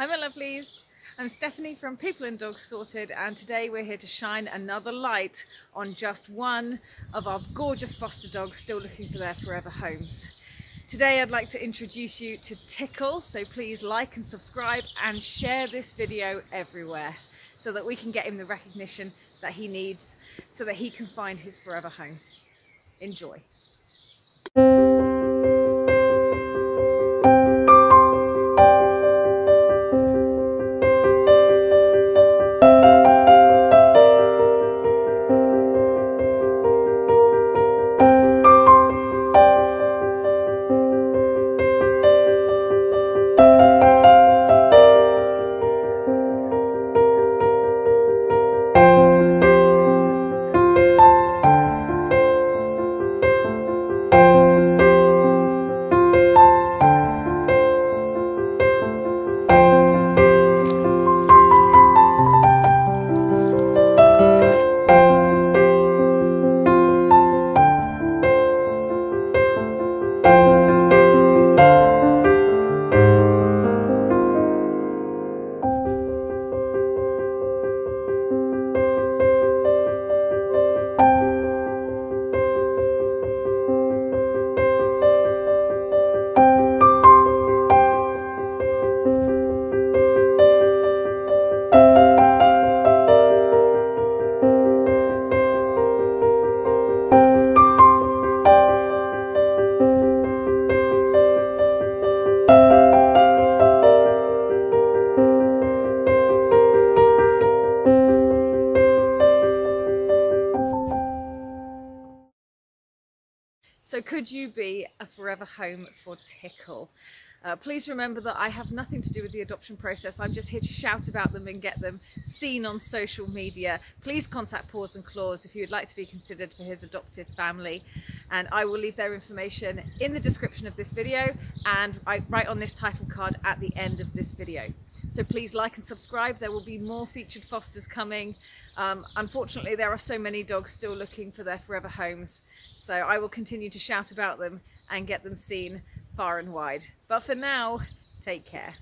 Hi my lovelies, I'm Stephanie from People and Dogs Sorted and today we're here to shine another light on just one of our gorgeous foster dogs still looking for their forever homes. Today I'd like to introduce you to Tickle, so please like and subscribe and share this video everywhere so that we can get him the recognition that he needs so that he can find his forever home. Enjoy. So could you be a forever home for Tickle? Uh, please remember that I have nothing to do with the adoption process. I'm just here to shout about them and get them seen on social media. Please contact Paws and Claws if you'd like to be considered for his adoptive family. And I will leave their information in the description of this video and I write on this title card at the end of this video. So please like and subscribe. There will be more featured fosters coming. Um, unfortunately, there are so many dogs still looking for their forever homes. So I will continue to shout about them and get them seen far and wide. But for now, take care.